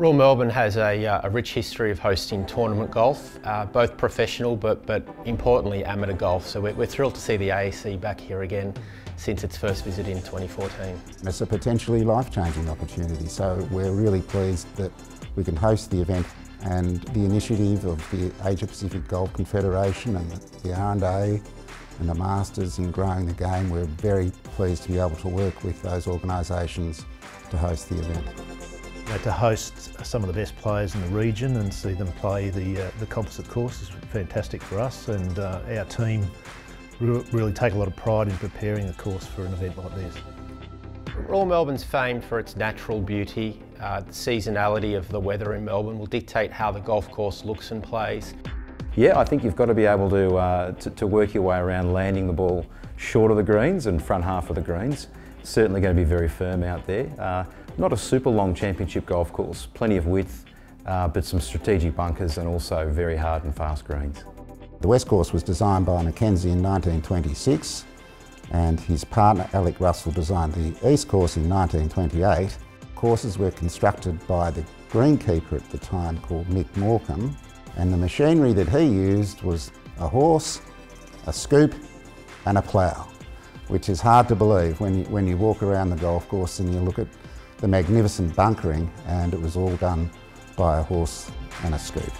Royal Melbourne has a, uh, a, rich history of hosting tournament golf, uh, both professional but, but importantly amateur golf. So we're, we're, thrilled to see the AAC back here again since its first visit in 2014. It's a potentially life-changing opportunity, so we're really pleased that we can host the event and the initiative of the Asia Pacific Golf Confederation and the R&A and the Masters in growing the game. We're very pleased to be able to work with those organisations to host the event know, to host some of the best players in the region and see them play the, uh, the composite course is fantastic for us and uh, our team really take a lot of pride in preparing the course for an event like this. Royal Melbourne's famed for its natural beauty. Uh, the seasonality of the weather in Melbourne will dictate how the golf course looks and plays. Yeah, I think you've got to be able to, uh, to, to, work your way around landing the ball short of the greens and front half of the greens. Certainly going to be very firm out there. Uh, not a super long championship golf course, plenty of width, uh, but some strategic bunkers and also very hard and fast greens. The West Course was designed by Mackenzie in 1926 and his partner Alec Russell designed the East Course in 1928. Courses were constructed by the greenkeeper at the time called Mick Morcom and the machinery that he used was a horse, a scoop and a plough, which is hard to believe when you, when you walk around the golf course and you look at the magnificent bunkering and it was all done by a horse and a scoop.